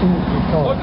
Dois